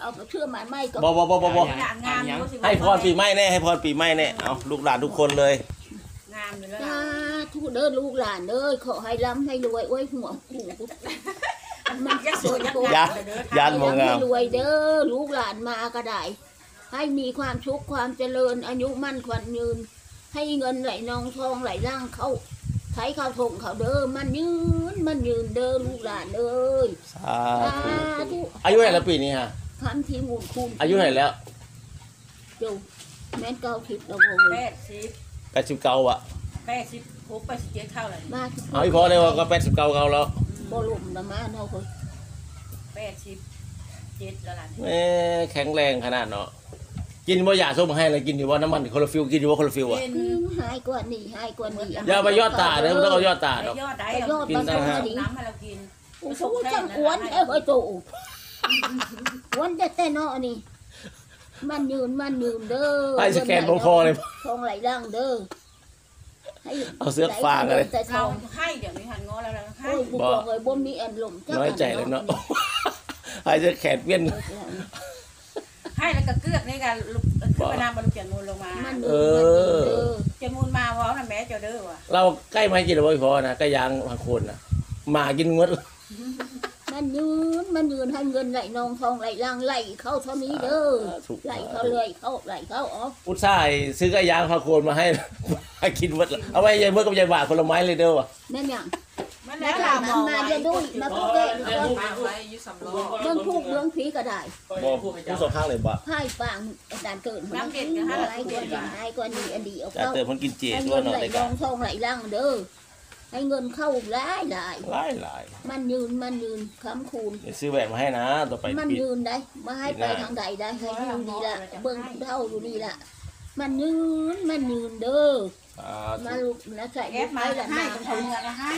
เอาเชื่อหมายไม่ก็บ่บ่บ่บ่บ่งามงามอยู่สิให้พรปีใหม่แน่ให้พรปีใหม่แน่เอาลูกหลานทุกคนเลย งามอยู่แล้วสาธุเด้อลูกหลานเด้อขอให้ร่ำให้รวยโอ้ยหัวหูมันยังสวยยังยางามเลยเด้อยานบ่งามให้รวยเด้อลูกหลานมาก็ได้ ให้มีความสุขความเจริญอายุมั่นขวัญยืน ให้เงินไหลนองทองไหลร่างเข้าใช้ข้าวถงเขาเด้อมันยืนมันยืนเด้อลูกหลานเอ้ยสาสาธุธุอายุเท่าไหร่แล้วปีนี้ฮะ คำที่มูลคุณอายุเท่าไหร่แล้วเจ้าแม่นเก้าทิพย์เราบอกแปเลยดสิบแปดสิบเก้าอะแปดสิบหกแปดสิบเจ็ดเท่าไหร่มาที่เอาอีกพอเลยว่าก็แปดสิบเก้าเก้าแล้วบ่ลมนะมาเนาะเฮ้ยแปดสิบเจ็ดแล้วล่ะแหม่แข็งแรงขนาดเนาะกินบ่ยาส้มให้เลยกินอยู่ว่าน้ำมันคลอโรฟิลกินอยู่ว่าคลอโรฟิลอะเป็นอืมหายกว่านี่หายกว่านี่อย่าไปยอดตาเด้อไม่ต้องเอายอดตาไปดอกยอดได้ไปยอดกินมันต่างหากดีน้ำให้เรากินโอ้โหจังอ้วนเอ้ยเฮ้ยโตอ้ วนแต่แต่เนาะนี่ มันยืนมันยืนเด้อให้สแกนบ่พอเลย ทองไหลร่างเด้อให้เอาเสื้อฟางอะไรแต่ทเราองให้เดี๋ยวนี้หันงอแล้วเราให้โอ้ยกูบอกเลยบ่มีอันลมจักน้อยใจเลยเนาะให้จะแขนเปี้ยน ให้แล้วก็เกือกนี่กันลุกขึ้นไปนำบรรลุเจียนมูลลงมามันเอยืนมันยืนอเด้อเจียนมูลมาว้าวนะแม่เจ้าเด้อว่ะเราใกล้มาให้กินแล้วบ่พอนะใกล้ยางบางคนนะหมากินงด มันยืนมันยืนให้เงินไหลนองทองไหลร่างไหลเข้าเท่านี้เด้อไหลเข้าเลยเข้าไหลเข้าอ๋ออุตส่าห์ซื้อไก่ยางพาโคนมาให้ให้กินหมดเลยเอาไว้ยายเมื่อกับยายบ่าคนละไม้เลยเด้อวะแม่นยังมันแล้แล้ววหลาเรานมองมาไว้จะดุยมาพูดเด้อไว้ยุสำรองเรื่องพูกเรื่องผีก็ได้บอกผู้สองข้างเลยบ่ไพ่ปางอาจารย์เกิดอะไรกว่านี้ให้กว่านี้อันดีเอาจะเข้าเติมมันกินเจให้ด้วเงิยนเนาะไหลแต่รก็องทองไหลร่างเด้อ ให้เงินเข้าหลายหลายหลายหลายมันยืนมันยืนคำคูณเดี๋ยวซื้อแหวนมาให้นะ ต่อไปมันปิด ยืนได้มาให้ไปทางใดได้ให้อยู่นี่ละเบิ่งเท่าอยู่นี่ละมันยืนมันยืนเด้ออ่ามาลูกนะใส่แอลูปกมาไม้จะละให้นาเป็นคนเงินให้